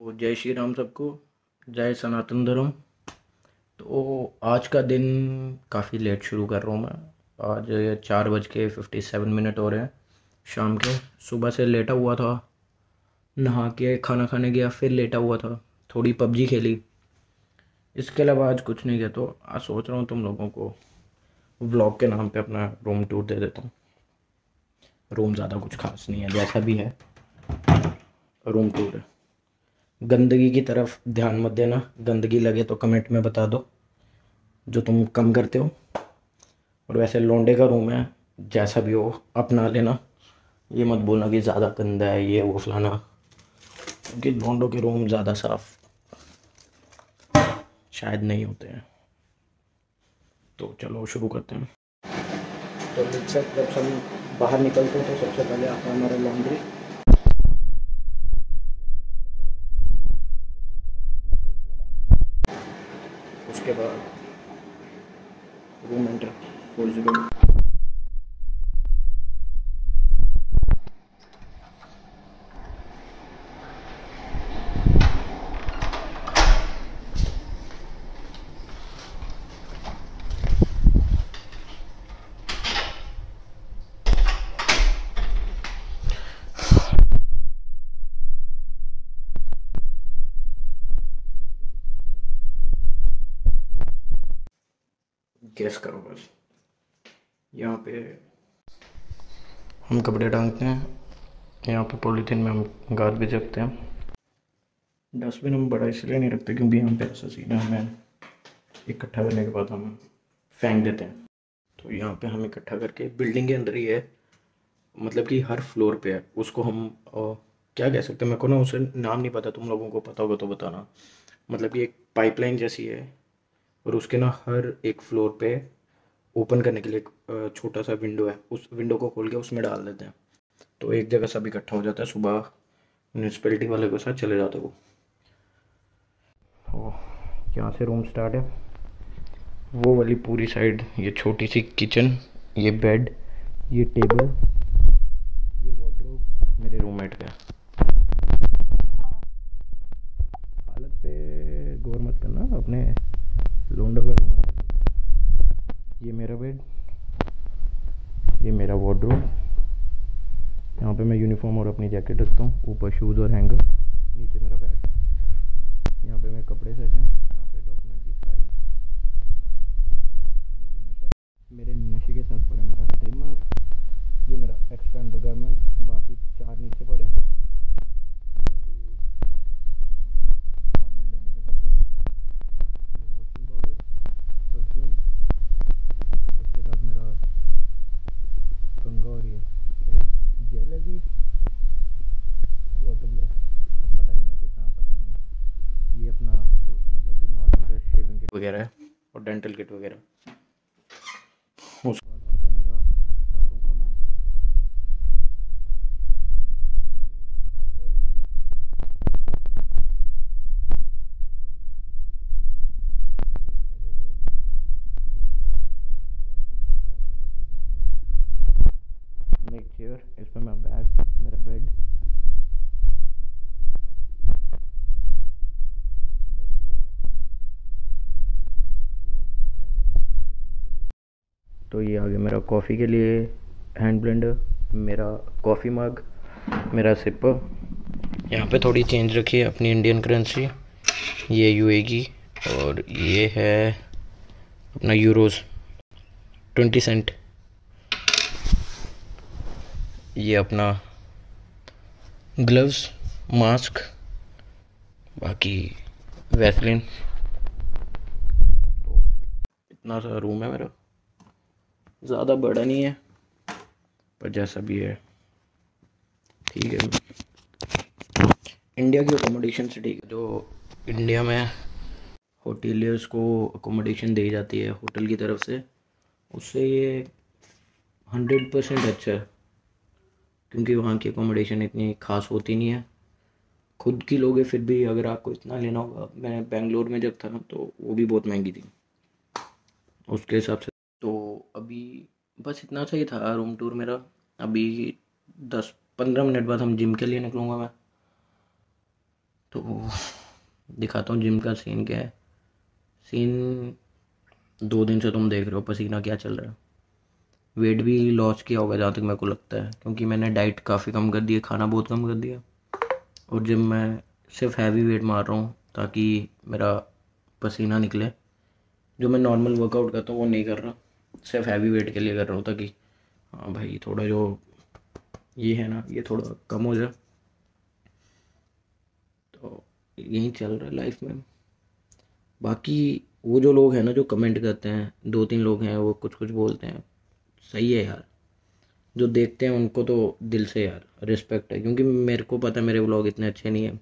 तो जय श्री राम सबको, जय सनातन धर्म। तो आज का दिन काफ़ी लेट शुरू कर रहा हूँ मैं। आज चार बज के फिफ्टी सेवन मिनट हो रहे हैं शाम के। सुबह से लेटा हुआ था, नहा के, खाना खाने गया, फिर लेटा हुआ था, थोड़ी पबजी खेली। इसके अलावा आज कुछ नहीं किया तो आज सोच रहा हूँ तुम लोगों को व्लॉग के नाम पे अपना रूम टूर दे देता हूँ। रूम ज़्यादा कुछ खास नहीं है, जैसा भी है रूम टूर है। गंदगी की तरफ़ ध्यान मत देना। गंदगी लगे तो कमेंट में बता दो, जो तुम कम करते हो। और वैसे लोंडे का रूम है, जैसा भी हो, अपना लेना। ये मत बोलना कि ज़्यादा गंदा है ये, वो फलाना। क्योंकि लोंडों के रूम ज़्यादा साफ़ शायद नहीं होते हैं। तो चलो, शुरू करते हैं। तो जब हम बाहर निकलते हैं तो सबसे पहले आता है हमारा लॉन्ड्री उसके बाद room enter four zero guess करो बस। यहाँ पे हम कपड़े टांगते हैं। यहाँ पे पॉलीथीन में हम गार्बेज रखते हैं। डस्टबिन हम बड़ा इसलिए नहीं रखते क्योंकि यहाँ पे ऐसा सीन है हमें इकट्ठा करने के बाद हम फेंक देते हैं। तो यहाँ पे हम इकट्ठा करके बिल्डिंग के अंदर ही है मतलब कि हर फ्लोर पे है। उसको हम आ, क्या कह सकते हैं? मेरे को ना उसे नाम नहीं पता तुम लोगों को पता होगा तो बताना। मतलब कि एक पाइपलाइन जैसी है और उसके ना हर एक फ्लोर पे ओपन करने के लिए एक छोटा सा विंडो है। उस विंडो को खोल के उसमें डाल देते हैं। तो एक जगह सब इकट्ठा हो जाता है। सुबह म्यूनसिपैलिटी वाले के साथ चले जाते वो। यहाँ से रूम स्टार्ट है। वो वाली पूरी साइड ये छोटी सी किचन ये बेड ये टेबल ये वार्डरोब मेरे रूममेट का। हालत पे गौर मत करना, अपने लोंडो का रूम है ये मेरा बेड ये मेरा वार्डरोब यहाँ पे मैं यूनिफॉर्म और अपनी जैकेट रखता हूँ। ऊपर शूज़ और हैंगर नीचे मेरा बैग यहाँ पे मेरे कपड़े सेट हैं यहाँ पे डॉक्यूमेंट की फ़ाइल मेरी नशा मेरे नशे के साथ पड़े मेरा ट्रिमर ये मेरा एक्स्ट्रा अंडरगारमेंट बाकी चार नीचे पड़े हैं वगैरह और डेंटल किट वगैरह उसके बाद आता है मेरा तारों का माइक मेक चेयर इस पर मैं बैग मेरा बेड तो ये आ गया मेरा कॉफ़ी के लिए हैंड ब्लेंडर मेरा कॉफ़ी मग मेरा सिपर यहाँ पे थोड़ी चेंज रखी है अपनी इंडियन करेंसी ये यूए की और ये है अपना यूरोज ट्वेंटी सेंट ये अपना ग्लव्स मास्क बाकी वैसलिन तो इतना सा रूम है मेरा। ज़्यादा बड़ा नहीं है। पर जैसा भी है। ठीक है। इंडिया की अकोमोडेशन से ठीक है। जो इंडिया में होटलियर्स को अकोमोडेशन दी जाती है होटल की तरफ़ से उससे ये हंड्रेड परसेंट अच्छा है। क्योंकि वहाँ की अकोमोडेशन इतनी ख़ास होती नहीं है। खुद की लोगे फिर भी अगर आपको इतना लेना होगा मैं बेंगलोर में जब था तो वो भी बहुत महँगी थी। उसके हिसाब से तो अभी बस इतना सा ही था रूम टूर मेरा। अभी दस पंद्रह मिनट बाद हम जिम के लिए निकलूँगा मैं। तो दिखाता हूँ जिम का सीन क्या है। सीन दो दिन से तुम देख रहे हो, पसीना क्या चल रहा है। वेट भी लॉस किया होगा जहाँ तक मेरे को लगता है, क्योंकि मैंने डाइट काफ़ी कम कर दी है, खाना बहुत कम कर दिया और जिम मैं सिर्फ़ हैवी वेट मार रहा हूँ, ताकि मेरा पसीना निकले। जो मैं नॉर्मल वर्कआउट करता हूँ, वो नहीं कर रहा। सिर्फ़ हैवी वेट के लिए कर रहा हूँ ताकि हाँ भाई थोड़ा जो ये है ना, ये थोड़ा कम हो जाए। तो यही चल रहा है लाइफ में। बाकी वो जो लोग हैं ना जो कमेंट करते हैं, दो तीन लोग हैं, वो कुछ कुछ बोलते हैं। सही है यार। जो देखते हैं उनको तो दिल से यार रिस्पेक्ट है। क्योंकि मेरे को पता है मेरे व्लॉग इतने अच्छे नहीं है।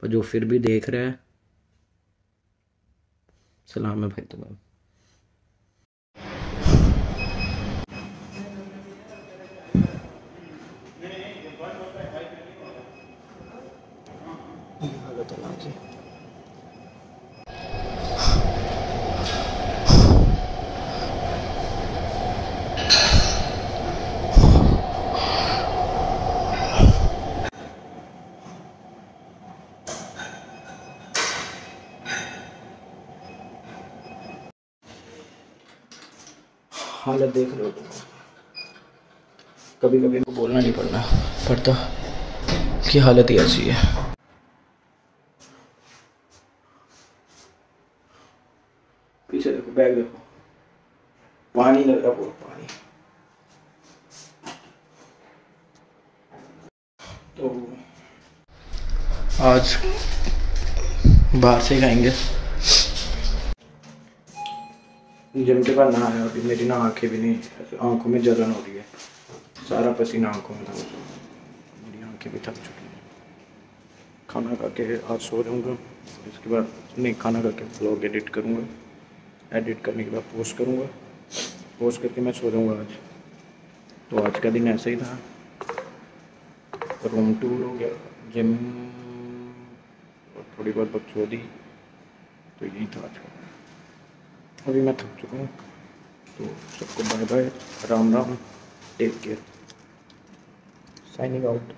पर जो फिर भी देख रहा है, सलाम है भाई तुम्हें। हालत है हालत देख तुम। कभी कभी बोलना नहीं पड़ना पड़ता कि हालत ही ऐसी है। पीछे देखो, बैग देखो। पानी लग पूरा पानी। तो आज बाहर से खाएँगे। जिम के बाद नहाया, अभी मेरी ना आँखें भी नहीं, आँखों में जलन हो रही है। सारा पसीना आँखों में था। मेरी आँखें भी थक चुकी हैं। खाना खा के आज सो जाऊँगा। इसके बाद नहीं, खाना खा के ब्लॉग एडिट करूँगा। एडिट करने के बाद पोस्ट करूँगा। पोस्ट करके मैं सो जाऊँगा आज। तो आज का दिन ऐसा ही था। रूम टूर हो गया जिम और थोड़ी बहुत बकचोदी। तो यही था आज का अभी मैं थक चुका हूँ। तो सबको bye bye Ram Ram take care signing out